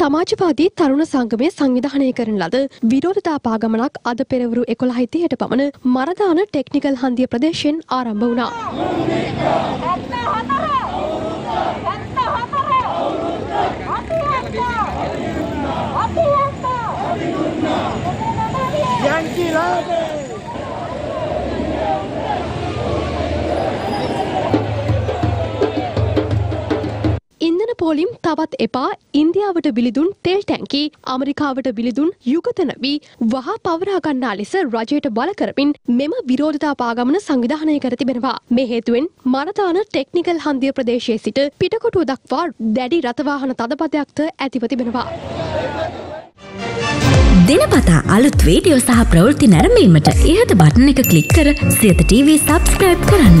සමාජවාදී තරුණ සංගමය සංවිධානය කරන ලද විරෝධතා පාගමනක් අද පෙරවරු එකොළහිතයට පමණ මරදාන ටෙක්නිකල් හන්දිය ප්‍රදේශයෙන් ආරම්භ වුණා. Yankee පෝලිම් තවත් එපා ඉන්දියාවට බිලිදුන් තෙල් ටැන්කි අමරිකාවට බිලිදුන් යුගතන වී වහා පවරාගන්නා ලෙස රජයට බල කරමින් මෙම විරෝධතා පාගමන සංවිධානය කර තිබෙනවා. මේ හේතුවෙන් මරතාන ටෙක්නිකල් හන්දිය ප්‍රදේශයේ සිට පිටකොටුව දක්වා දැඩි රථවාහන තදපදයක්ද ඇතිව තිබෙනවා. දෙනපතා අලුත් වීඩියෝ සහ ප්‍රවෘත්ති නැරඹීමට ඉහත බටන එක කලික් කර සියත TV සබස්ක්‍රයිබ් කරන්න.